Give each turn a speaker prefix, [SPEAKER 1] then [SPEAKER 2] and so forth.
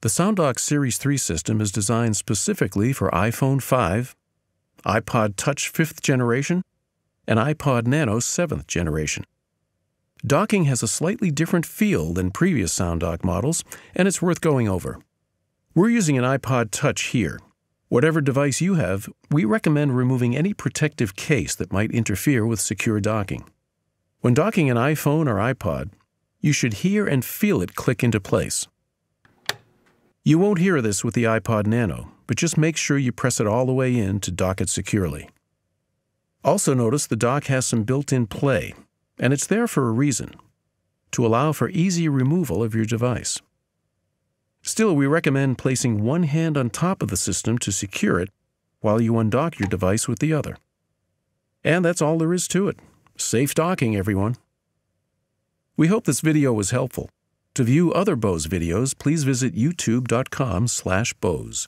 [SPEAKER 1] The SoundDock Series 3 system is designed specifically for iPhone 5, iPod Touch 5th generation, and iPod Nano 7th generation. Docking has a slightly different feel than previous SoundDock models, and it's worth going over. We're using an iPod Touch here. Whatever device you have, we recommend removing any protective case that might interfere with secure docking. When docking an iPhone or iPod, you should hear and feel it click into place. You won't hear this with the iPod Nano, but just make sure you press it all the way in to dock it securely. Also notice the dock has some built-in play, and it's there for a reason, to allow for easy removal of your device. Still, we recommend placing one hand on top of the system to secure it while you undock your device with the other. And that's all there is to it. Safe docking, everyone. We hope this video was helpful. To view other Bose videos, please visit youtube.com slash Bose.